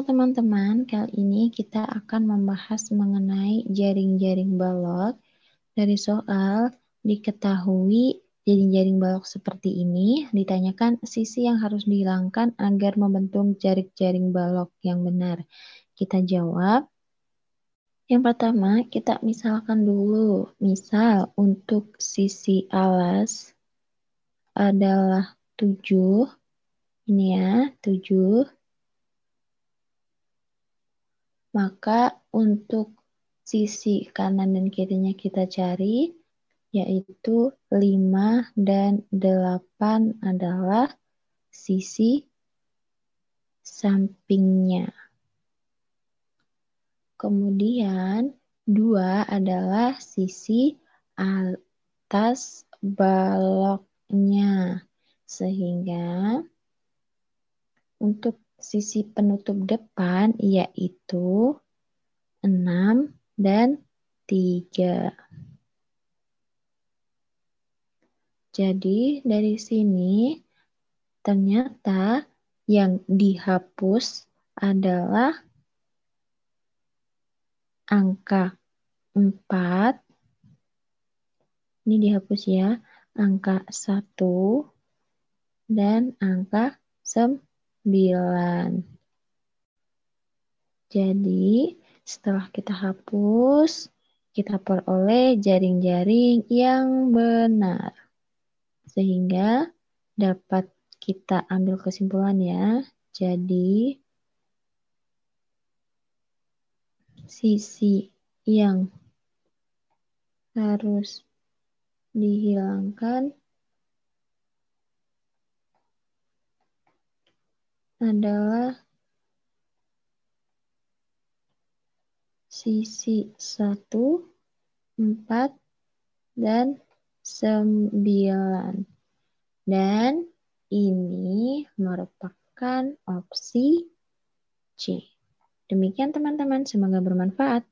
teman-teman, kali ini kita akan membahas mengenai jaring-jaring balok. Dari soal diketahui jaring-jaring balok seperti ini, ditanyakan sisi yang harus dihilangkan agar membentuk jaring-jaring balok yang benar. Kita jawab. Yang pertama, kita misalkan dulu. Misal, untuk sisi alas adalah 7. Ini ya, 7 maka untuk sisi kanan dan kirinya kita cari, yaitu 5 dan 8 adalah sisi sampingnya. Kemudian 2 adalah sisi atas baloknya. Sehingga untuk sisi penutup depan yaitu 6 dan 3. Jadi dari sini ternyata yang dihapus adalah angka 4. Ini dihapus ya, angka 1 dan angka 9. Jadi, setelah kita hapus, kita peroleh jaring-jaring yang benar. Sehingga dapat kita ambil kesimpulan ya. Jadi, sisi yang harus dihilangkan adalah sisi 1, 4, dan 9. Dan ini merupakan opsi C. Demikian teman-teman, semoga bermanfaat.